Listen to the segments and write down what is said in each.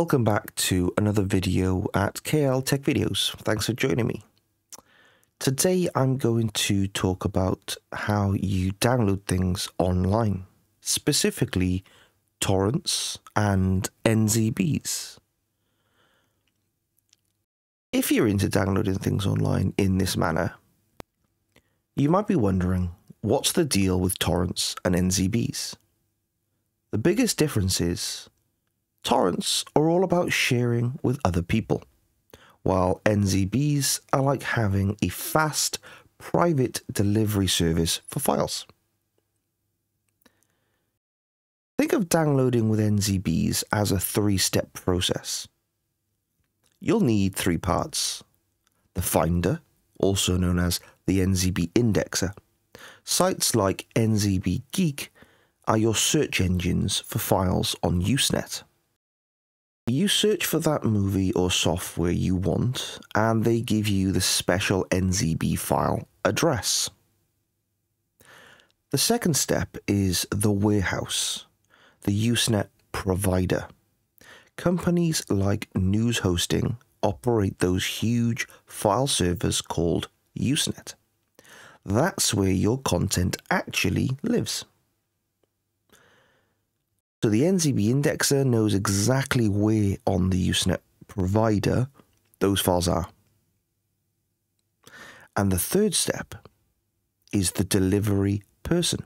Welcome back to another video at KL Tech Videos. Thanks for joining me. Today I'm going to talk about how you download things online, specifically torrents and NZBs. If you're into downloading things online in this manner, you might be wondering what's the deal with torrents and NZBs? The biggest difference is torrents are all about sharing with other people, while NZBs are like having a fast, private delivery service for files. Think of downloading with NZBs as a three step process. You'll need three parts the Finder, also known as the NZB Indexer. Sites like NZB Geek are your search engines for files on Usenet. You search for that movie or software you want, and they give you the special NZB file address. The second step is the warehouse, the Usenet provider. Companies like Newshosting operate those huge file servers called Usenet. That's where your content actually lives. So the NZB indexer knows exactly where on the Usenet provider those files are. And the third step is the delivery person,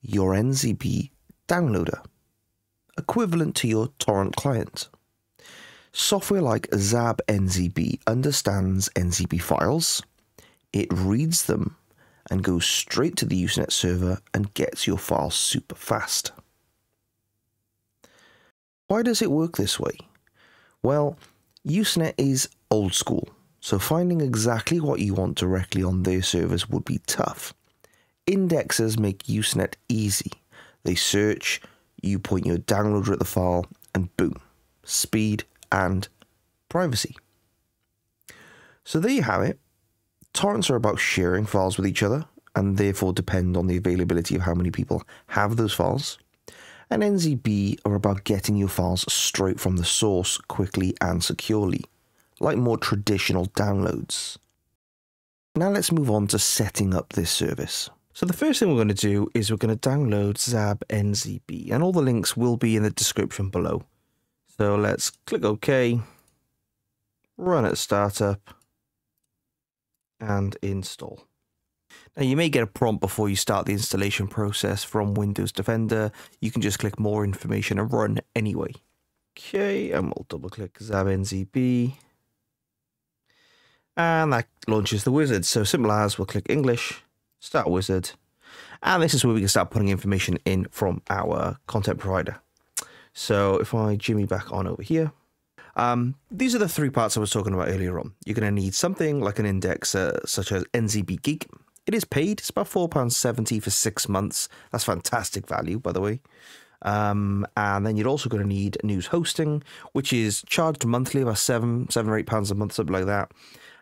your NZB downloader, equivalent to your torrent client. Software like SABnzb understands NZB files, it reads them and goes straight to the Usenet server and gets your files super fast. Why does it work this way? Well, Usenet is old school, so finding exactly what you want directly on their servers would be tough. Indexers make Usenet easy. They search, you point your downloader at the file, and boom, speed and privacy. So there you have it. Torrents are about sharing files with each other and therefore depend on the availability of how many people have those files and NZB are about getting your files straight from the source quickly and securely, like more traditional downloads. Now let's move on to setting up this service. So the first thing we're going to do is we're going to download SABnzb, and all the links will be in the description below. So let's click OK, run at startup, and install. Now you may get a prompt before you start the installation process from Windows Defender. You can just click more information and run anyway. Okay, and we'll double click SABnzb. And that launches the wizard. So simple as we'll click English, start wizard. And this is where we can start putting information in from our content provider. So if I jimmy back on over here, um, these are the three parts I was talking about earlier on. You're going to need something like an index uh, such as NZB Geek. It is paid. It's about £4.70 for six months. That's fantastic value, by the way. Um, and then you're also going to need Newshosting, which is charged monthly, about seven, seven or eight pounds a month, something like that.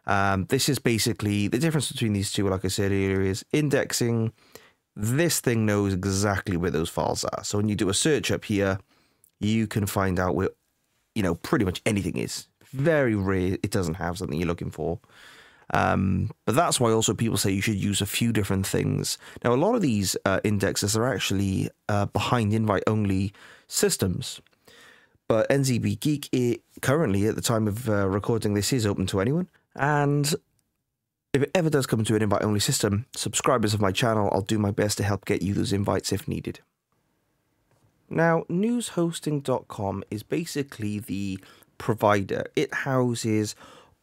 Um, this is basically the difference between these two, like I said earlier, is indexing. This thing knows exactly where those files are. So when you do a search up here, you can find out where, you know, pretty much anything is. Very rare it doesn't have something you're looking for. Um, but that's why also people say you should use a few different things. Now, a lot of these uh, indexes are actually uh, behind invite only systems. But NZB Geek it, currently, at the time of uh, recording this, is open to anyone. And if it ever does come to an invite only system, subscribers of my channel, I'll do my best to help get you those invites if needed. Now, newshosting.com is basically the provider. It houses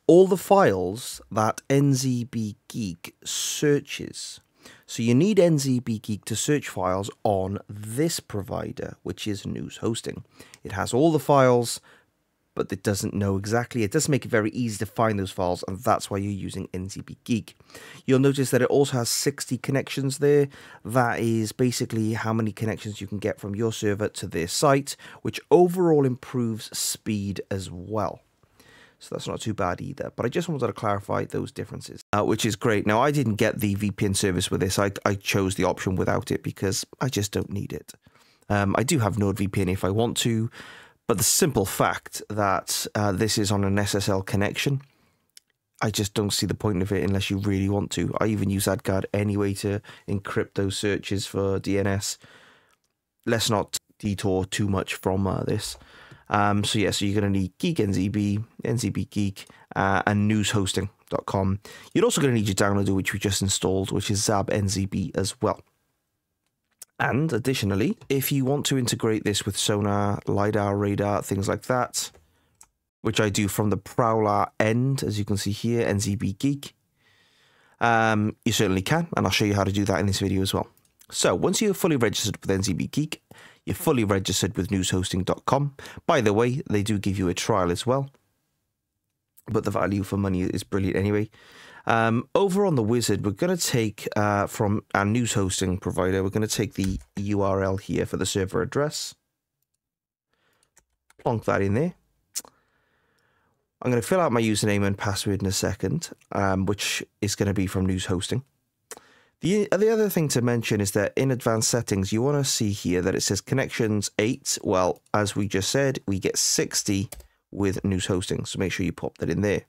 all the files that NZB Geek searches. So you need NZB Geek to search files on this provider, which is Newshosting. It has all the files, but it doesn't know exactly. It doesn't make it very easy to find those files, and that's why you're using NZB Geek. You'll notice that it also has 60 connections there. That is basically how many connections you can get from your server to their site, which overall improves speed as well. So that's not too bad either. But I just wanted to clarify those differences, uh, which is great. Now, I didn't get the VPN service with this. I, I chose the option without it because I just don't need it. Um, I do have NordVPN if I want to, But the simple fact that uh, this is on an SSL connection, I just don't see the point of it unless you really want to. I even use AdGuard anyway to encrypt those searches for DNS. Let's not detour too much from uh, this. Um, so yeah, so you're going to need Geek NZB, NZB Geek, uh, and newshosting.com. You're also going to need your downloader, which we just installed, which is SABnzb as well. And additionally, if you want to integrate this with Sonarr, Lidarr, Radarr, things like that, which I do from the Prowlarr end, as you can see here, NZB Geek, um, you certainly can, and I'll show you how to do that in this video as well. So once you're fully registered with NZB Geek, you're fully registered with newshosting.com. By the way, they do give you a trial as well, but the value for money is brilliant anyway. Um, over on the wizard, we're going to take uh, from our Newshosting provider, we're going to take the URL here for the server address. Plonk that in there. I'm going to fill out my username and password in a second, um, which is going to be from Newshosting. The, the other thing to mention is that in advanced settings, you want to see here that it says connections 8. Well, as we just said, we get 60 with Newshosting, so make sure you pop that in there.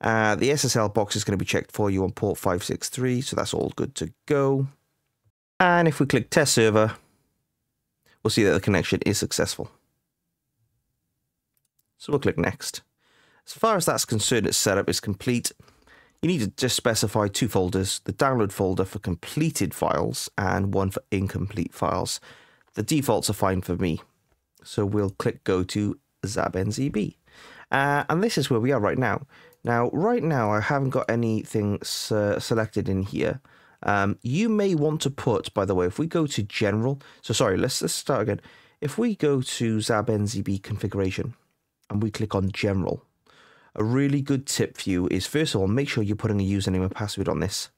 Uh, the SSL box is going to be checked for you on port 563, so that's all good to go. And if we click test server, we'll see that the connection is successful. So we'll click next. As far as that's concerned, its setup is complete. You need to just specify two folders, the download folder for completed files and one for incomplete files. The defaults are fine for me. So we'll click go to SABnzb. Uh, and this is where we are right now. Now, right now, I haven't got anything selected in here. Um, you may want to put, by the way, if we go to general, so sorry, let's, let's start again. If we go to SABnzb configuration and we click on general, a really good tip for you is first of all, make sure you're putting a username and password on this.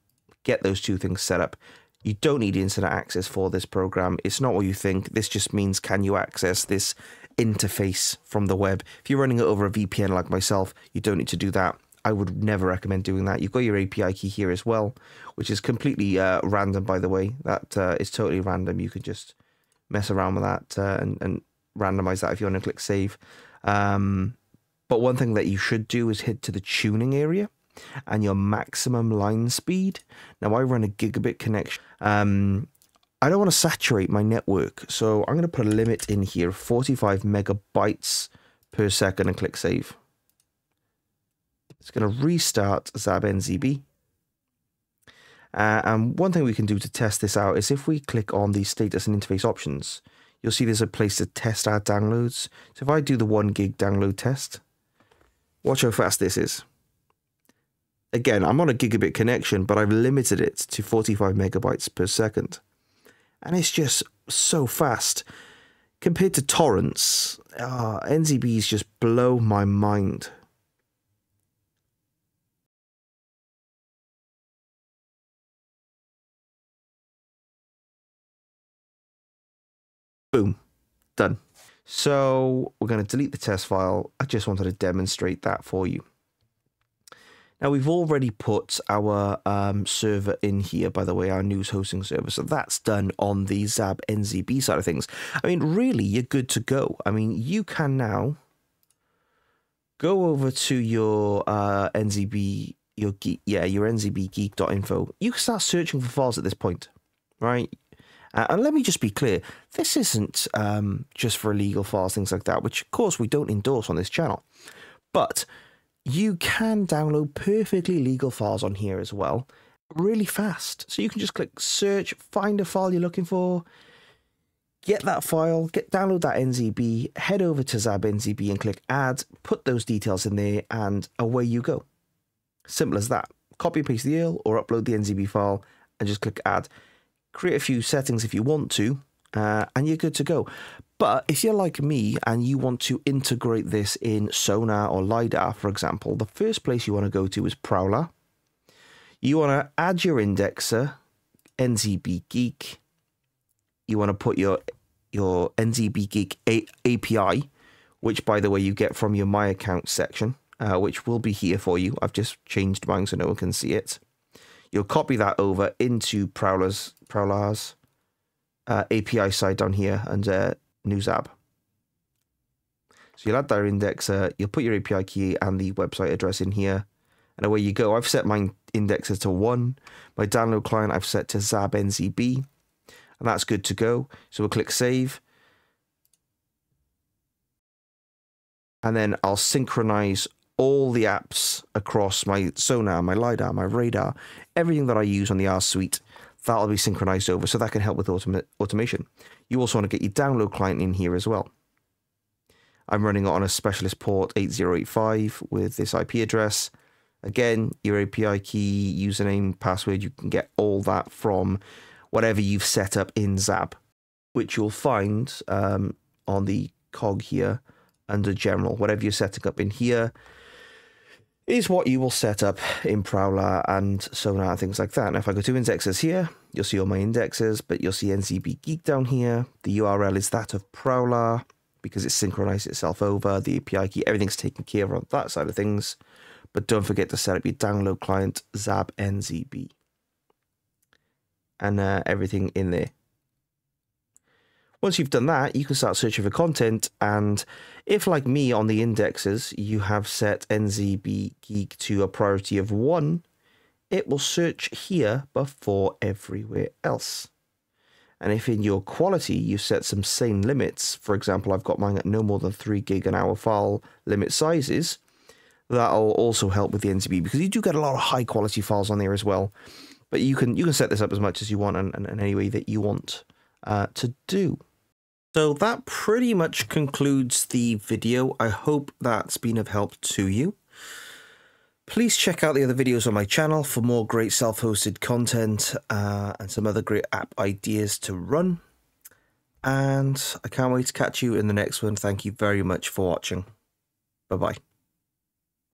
Get those two things set up. You don't need internet access for this program. It's not what you think. This just means can you access this interface from the web. If you're running it over a VPN like myself, you don't need to do that. I would never recommend doing that. You've got your API key here as well, which is completely uh, random, by the way. That uh, is totally random. You could just mess around with that uh, and, and randomize that if you want to click save. Um, but one thing that you should do is head to the tuning area and your maximum line speed. Now I run a gigabit connection. Um, I don't want to saturate my network, so I'm going to put a limit in here, 45 megabytes per second and click save. It's going to restart SABnzb. Uh, and one thing we can do to test this out is if we click on the status and interface options, you'll see there's a place to test our downloads. So if I do the one gig download test, Watch how fast this is. Again, I'm on a gigabit connection, but I've limited it to 45 megabytes per second. And it's just so fast. Compared to torrents, uh, NZBs just blow my mind. Boom. Done. So we're going to delete the test file. I just wanted to demonstrate that for you. Now we've already put our um, server in here, by the way, our Newshosting server. So that's done on the SABnzb side of things. I mean, really, you're good to go. I mean, you can now go over to your uh, NZB, your geek, yeah, your nzbgeek.info. You can start searching for files at this point, right? Uh, and let me just be clear this isn't um, just for illegal files, things like that, which of course we don't endorse on this channel. But you can download perfectly legal files on here as well, really fast. So you can just click search, find a file you're looking for, get that file, get download that NZB, head over to SABnzb and click add, put those details in there, and away you go. Simple as that. Copy and paste the URL or upload the NZB file and just click add create a few settings if you want to, uh, and you're good to go. But if you're like me and you want to integrate this in Sonarr or Lidarr, for example, the first place you want to go to is Prowlarr. You want to add your indexer, NZB Geek. You want to put your your NZB Geek A API, which, by the way, you get from your My Account section, uh, which will be here for you. I've just changed mine so no one can see it. You'll copy that over into Prowlarr's Prowlarr's uh, API side down here under Newznab. So you'll add that indexer, you'll put your API key and the website address in here, and away you go. I've set my indexer to one. My download client I've set to SABnzb, and that's good to go. So we'll click save. And then I'll synchronize all the apps across my Sonarr, my Lidarr, my Radarr, everything that I use on the Arr suite, that'll be synchronized over. So that can help with autom automation. You also want to get your download client in here as well. I'm running it on a specialist port 8085 with this IP address. Again, your API key, username, password, you can get all that from whatever you've set up in Zap, which you'll find um, on the cog here under general. Whatever you're setting up in here is what you will set up in Prowlarr and Sonarr and things like that. Now, if I go to indexes here, you'll see all my indexes, but you'll see NZB Geek down here. The URL is that of Prowlarr because it synchronized itself over. The API key, everything's taken care of on that side of things. But don't forget to set up your download client, SABnzb. And uh, everything in there. Once you've done that, you can start searching for content. And if, like me on the indexes, you have set NZB Geek to a priority of one, it will search here before everywhere else. And if in your quality you set some sane limits, for example, I've got mine at no more than 3 gig an hour file limit sizes, that'll also help with the NZB because you do get a lot of high quality files on there as well. But you can you can set this up as much as you want and, and, and any way that you want uh, to do. So that pretty much concludes the video. I hope that's been of help to you. Please check out the other videos on my channel for more great self-hosted content uh, and some other great app ideas to run. And I can't wait to catch you in the next one. Thank you very much for watching. Bye-bye.